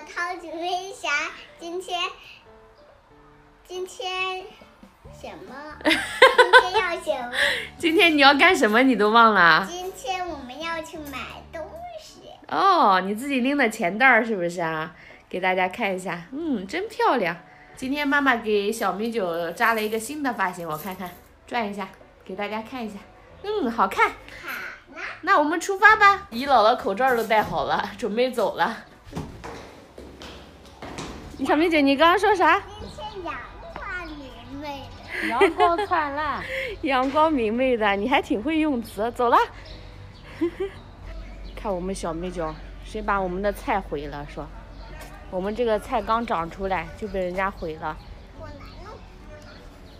超级飞侠，今天今天什么？今天要什么？今天你要干什么？你都忘了？今天我们要去买东西。哦，你自己拎的钱袋儿是不是啊？给大家看一下，嗯，真漂亮。今天妈妈给小米酒扎了一个新的发型，我看看，转一下，给大家看一下。嗯，好看。好了，那我们出发吧。姨姥姥口罩都戴好了，准备走了。小米姐，你刚刚说啥？今天阳光明媚的。阳光灿烂，阳光明媚的，你还挺会用词。走了。看我们小米酒，谁把我们的菜毁了？说，我们这个菜刚长出来就被人家毁了。我来弄。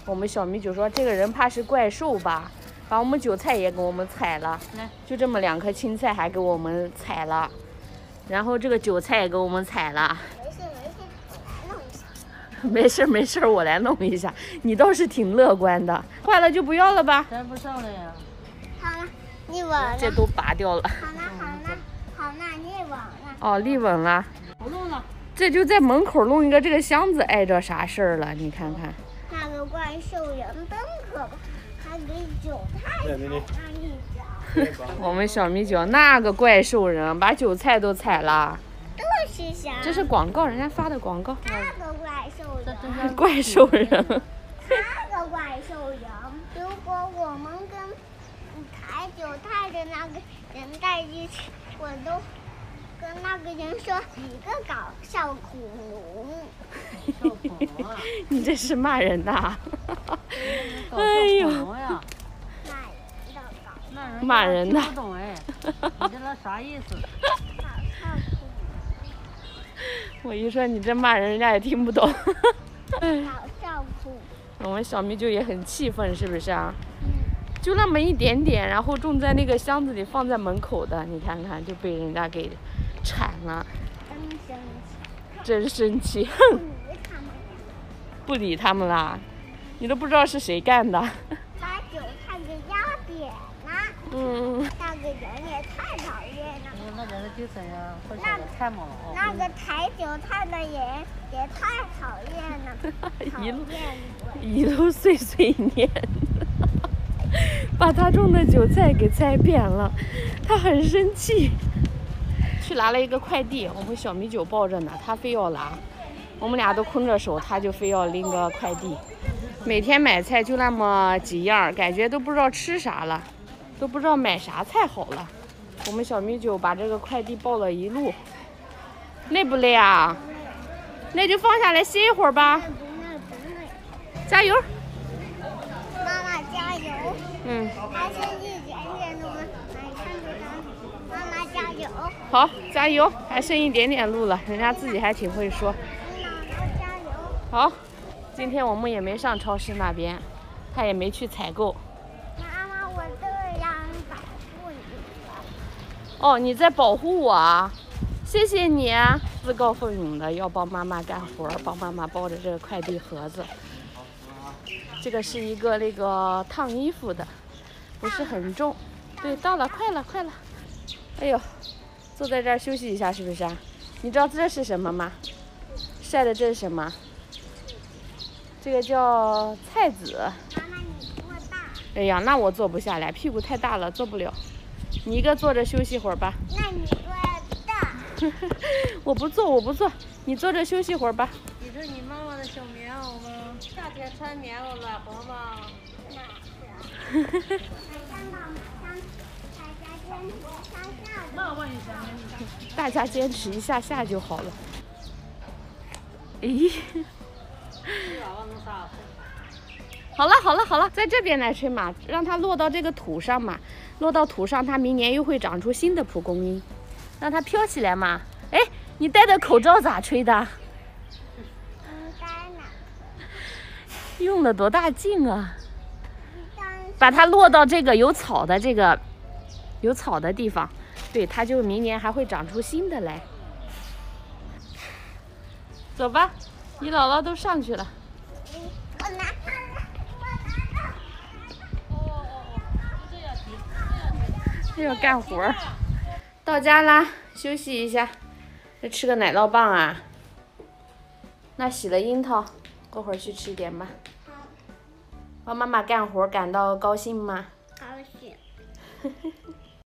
我们小米酒说，这个人怕是怪兽吧？把我们韭菜也给我们踩了，来，就这么两颗青菜还给我们踩了，然后这个韭菜也给我们踩了。没事没事，我来弄一下。没事儿没事儿，我来弄一下。你倒是挺乐观的，坏了就不要了吧。粘不上了呀。好了，立稳了。这都拔掉了。好了好了好了，立稳了。哦，立稳了。不弄了，这就在门口弄一个这个箱子，碍着啥事儿了？你看看。那个怪兽人真可怕，还给韭菜踩上一脚。我们小米酒那个怪兽人把韭菜都踩了，这是啥？这是广告，人家发的广告。那个怪怪兽人，那个怪兽人。如果我们跟抬韭菜的那个人在一起，我都跟那个人说一个搞笑恐龙。小恐龙，你这是骂人呐！哎呦骂，人的骂人的听不懂哎，你这那啥意思？我一说你这骂人，人家也听不懂。龙，搞笑恐龙。我们小米就也很气愤，是不是啊？就那么一点点，然后种在那个箱子里，放在门口的，你看看就被人家给铲了，真生气，真生气，哼，不理他们啦。你都不知道是谁干的。把韭菜给压扁了。嗯，那个人也太讨厌了，那人就怎样，或者太猛了那个抬韭菜的人也太讨厌了，讨 一路厌。一路碎碎念，把他种的韭菜给踩扁了，他很生气。去拿了一个快递，我们小米酒抱着呢，他非要拿，我们俩都空着手，他就非要拎个快递。每天买菜就那么几样，感觉都不知道吃啥了，都不知道买啥菜好了。我们小米酒把这个快递抱了一路，累不累啊？累就放下来歇一会儿吧。加油！妈妈加油！嗯，还剩一点点路。妈妈加油！好，加油！还剩一点点路了，人家自己还挺会说。姥姥加油！好，今天我们也没上超市那边，他也没去采购。哦，你在保护我啊？谢谢你啊，自告奋勇的要帮妈妈干活，帮妈妈抱着这个快递盒子。这个是一个那个烫衣服的，不是很重。对，到了，快了，快了。哎呦，坐在这儿休息一下是不是啊？你知道这是什么吗？晒的这是什么？这个叫菜籽。妈妈，你多大？哎呀，那我坐不下来，屁股太大了，坐不了。你一个坐着休息会儿吧。那你坐着？我不坐，我不坐，你坐着休息会儿吧。你是你妈妈的小棉袄吗？夏天穿棉袄暖和吗？那是。马上吧，马上，大家坚持一想想你大家坚持一下下就好了。咦，这娃娃能啥？好了好了好了，在这边来吹嘛，让它落到这个土上嘛，落到土上，它明年又会长出新的蒲公英，让它飘起来嘛。哎，你戴的口罩咋吹的？应该呢。用了多大劲啊！把它落到这个有草的这个有草的地方，对，它就明年还会长出新的来。走吧，你姥姥都上去了。我拿它了，我拿它。哦哦哦，这样提，还要干活儿。到家啦，休息一下。再吃个奶酪棒啊？那洗了樱桃，过会儿去吃一点吧。好，帮妈妈干活感到高兴吗？高兴。